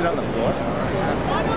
sit on the floor?